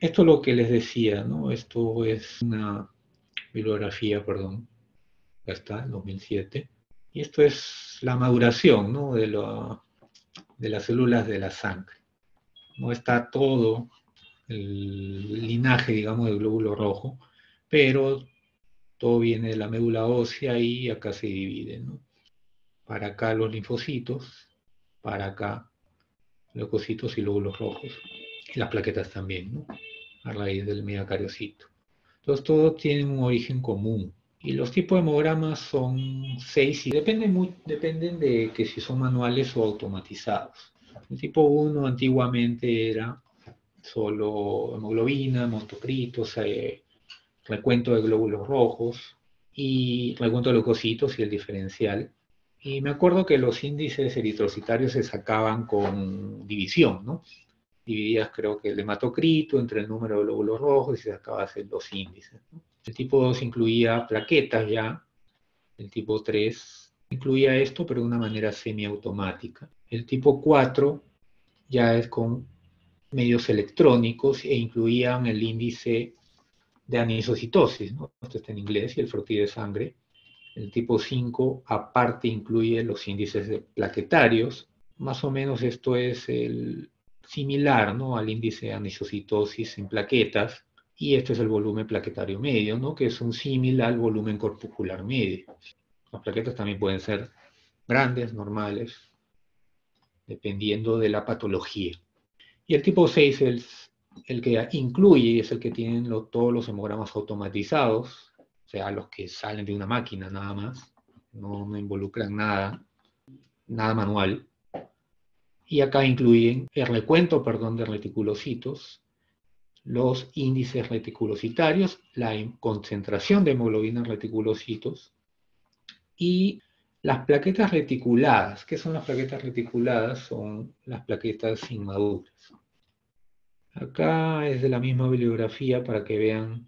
esto es lo que les decía, ¿no? Esto es una bibliografía, perdón, ya está, 2007. Y esto es la maduración, ¿no? De, de las células de la sangre. No está todo el linaje, digamos, del glóbulo rojo, pero todo viene de la médula ósea y acá se divide, ¿no? Para acá los linfocitos, para acá leucocitos y glóbulos rojos. Y las plaquetas también, ¿no? A raíz del megacariocito. Entonces, todo tiene un origen común. Y los tipos de hemogramas son seis y dependen, muy, dependen de que si son manuales o automatizados. El tipo 1 antiguamente era solo hemoglobina, montocritos, eh, recuento de glóbulos rojos y recuento de leucocitos y el diferencial. Y me acuerdo que los índices eritrocitarios se sacaban con división, ¿no? Dividías creo que el hematocrito entre el número de glóbulos rojos y sacabas los índices. El tipo 2 incluía plaquetas ya, el tipo 3 incluía esto, pero de una manera semiautomática. El tipo 4 ya es con medios electrónicos e incluían el índice de anisocitosis, ¿no? esto está en inglés, y el frotí de sangre. El tipo 5 aparte incluye los índices de plaquetarios. Más o menos esto es el similar ¿no? al índice de anisocitosis en plaquetas. Y este es el volumen plaquetario medio, ¿no? que es un similar al volumen corpuscular medio. Las plaquetas también pueden ser grandes, normales, dependiendo de la patología. Y el tipo 6 es el que incluye y es el que tienen todos los hemogramas automatizados, o sea, los que salen de una máquina nada más, no, involucran nada, nada manual. Y acá incluyen el recuento, perdón, de reticulocitos, los índices reticulocitarios, la concentración de hemoglobina en reticulocitos y las plaquetas reticuladas, ¿qué son las plaquetas reticuladas? Son las plaquetas inmaduras. Acá es de la misma bibliografía para que vean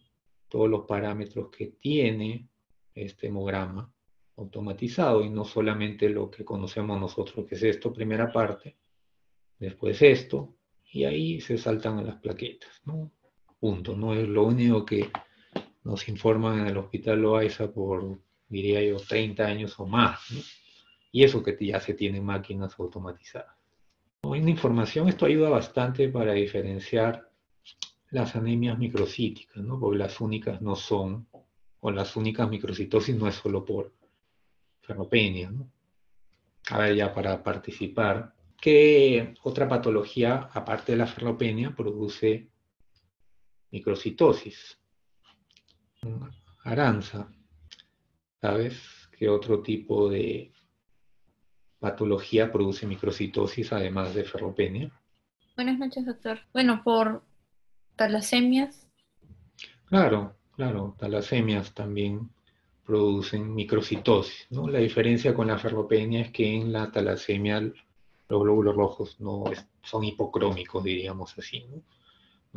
todos los parámetros que tiene este hemograma automatizado y no solamente lo que conocemos nosotros, que es esto, primera parte, después esto, y ahí se saltan las plaquetas, ¿no? Punto, no es lo único que nos informan en el hospital Loaiza por diría yo, 30 años o más. Y eso que ya se tienen máquinas automatizadas. En información esto ayuda bastante para diferenciar las anemias microcíticas, ¿no? porque las únicas no son, o las únicas microcitosis no es solo por ferropenia. ¿no? A ver, ya para participar, ¿qué otra patología, aparte de la ferropenia, produce microcitosis? Aranza. ¿Sabes qué otro tipo de patología produce microcitosis además de ferropenia? Buenas noches, doctor. Bueno, por talasemias. Claro, claro, talasemias también producen microcitosis. ¿no? La diferencia con la ferropenia es que en la talasemia los glóbulos rojos no son hipocrómicos, diríamos así. ¿no?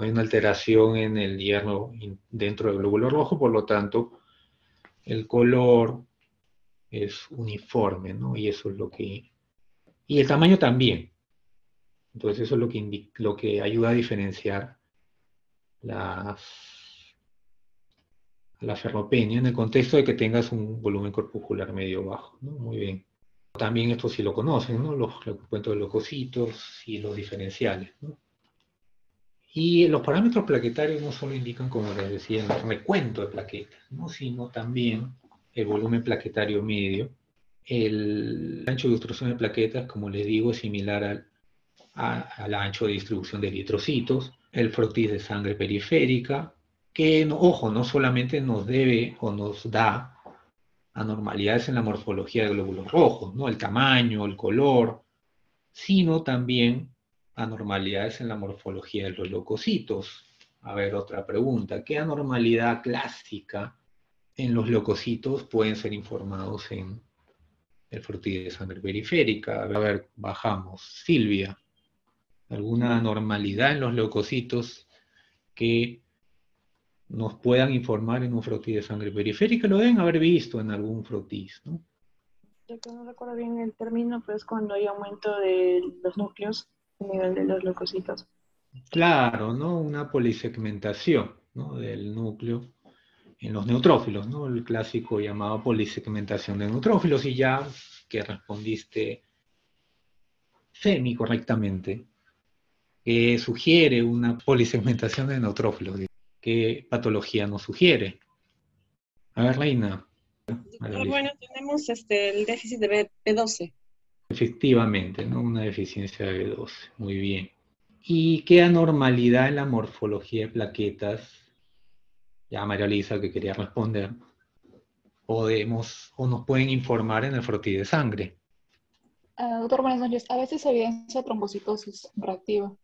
hay una alteración en el hierro dentro del glóbulo rojo, por lo tanto, el color es uniforme, ¿no? Y eso es lo que... Y el tamaño también. Entonces eso es lo que, lo que ayuda a diferenciar las, la ferropenia en el contexto de que tengas un volumen corpuscular medio bajo. Muy bien. También esto sí lo conocen, ¿no? Los cuentos de leucocitos y los diferenciales, ¿no? Y los parámetros plaquetarios no solo indican, como les decía, el recuento de plaquetas, ¿no? sino también el volumen plaquetario medio. El ancho de obstrucción de plaquetas, como les digo, es similar al, al ancho de distribución de eritrocitos, el frotis de sangre periférica, que, ojo, no solamente nos debe o nos da anormalidades en la morfología de glóbulos rojos, ¿no? el tamaño, el color, sino también anormalidades en la morfología de los leucocitos. A ver, otra pregunta. ¿Qué anormalidad clásica en los leucocitos pueden ser informados en el frutil de sangre periférica? A ver, bajamos. Silvia, ¿alguna anormalidad en los leucocitos que nos puedan informar en un frotis de sangre periférica? Lo deben haber visto en algún frotis, ¿no? Yo no recuerdo bien el término, pero es cuando hay aumento de los núcleos nivel de los leucocitos. Claro, ¿no? Una polisegmentación ¿no? del núcleo en los neutrófilos, ¿no? El clásico llamado polisegmentación de neutrófilos y ya que respondiste semi correctamente, que sugiere una polisegmentación de neutrófilos. ¿Qué patología nos sugiere? A ver, Reina. bueno, tenemos este, el déficit de B12. Efectivamente, ¿no? Una deficiencia de B12. Muy bien. ¿Y qué anormalidad en la morfología de plaquetas? Ya María Lisa que quería responder. Podemos o nos pueden informar en el frotis de sangre. Uh, doctor, buenas noches. A veces se evidencia trombocitosis reactiva.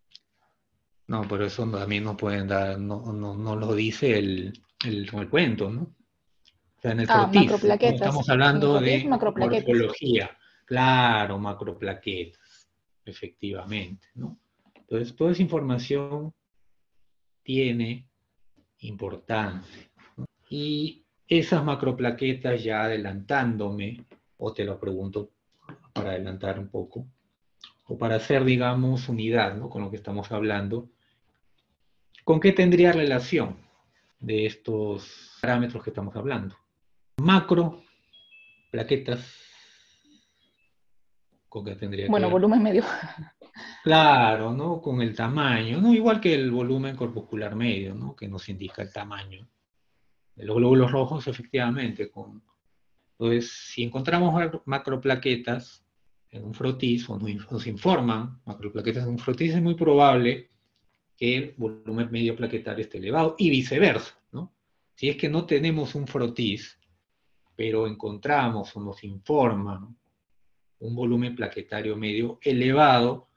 No, pero eso también no pueden dar, no, no, no lo dice el, el, el, cuento, ¿no? O sea, en el ah, estamos hablando de morfología. Claro, macroplaquetas, efectivamente, ¿no? Entonces, toda esa información tiene importancia. ¿no? Y esas macroplaquetas, ya adelantándome, o te lo pregunto para adelantar un poco, o para hacer, digamos, unidad ¿no? con lo que estamos hablando, ¿con qué tendría relación de estos parámetros que estamos hablando? Macro, plaquetas, ¿con qué tendría Bueno, que volumen medio. Claro, ¿no? Con el tamaño, ¿no? Igual que el volumen corpuscular medio, ¿no? Que nos indica el tamaño. De los glóbulos rojos, efectivamente. Con... Entonces, si encontramos macroplaquetas en un frotis, o nos informan macroplaquetas en un frotis, es muy probable que el volumen medio plaquetario esté elevado, y viceversa, ¿no? Si es que no tenemos un frotis, pero encontramos o nos informan un volumen plaquetario medio elevado,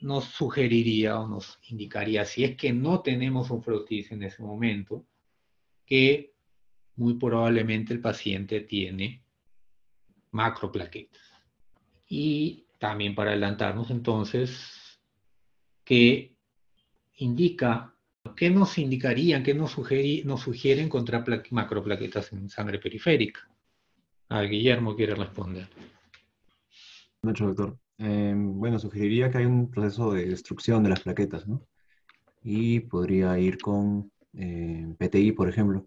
nos sugeriría o nos indicaría, si es que no tenemos un frotis en ese momento, que muy probablemente el paciente tiene macroplaquetas. Y también para adelantarnos entonces, que indica, ¿qué nos indicarían, qué nos, sugeri, nos sugiere encontrar macroplaquetas en sangre periférica? A Guillermo quiere responder. Mucho, doctor. Eh, bueno, sugeriría que hay un proceso de destrucción de las plaquetas, ¿no? Y podría ir con eh, PTI, por ejemplo.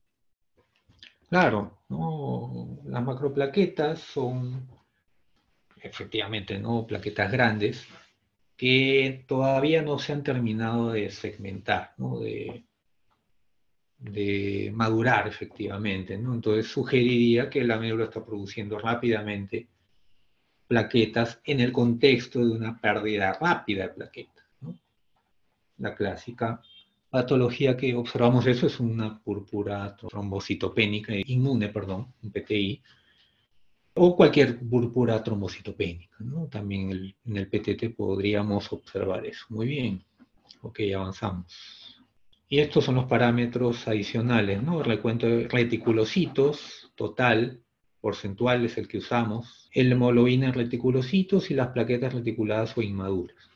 Claro, ¿no? las macroplaquetas son efectivamente ¿no? plaquetas grandes que todavía no se han terminado de segmentar, de, de madurar efectivamente. Entonces sugeriría que la médula está produciendo rápidamente plaquetas en el contexto de una pérdida rápida de plaquetas. ¿no? La clásica patología que observamos eso es una púrpura trombocitopénica, inmune, perdón, un PTI, o cualquier púrpura trombocitopénica. ¿no? También en el PTT podríamos observar eso. Muy bien. Ok, avanzamos. Y estos son los parámetros adicionales, ¿no? Recuento de reticulocitos total, porcentual es el que usamos, el hemoglobina en reticulocitos y las plaquetas reticuladas o inmaduras.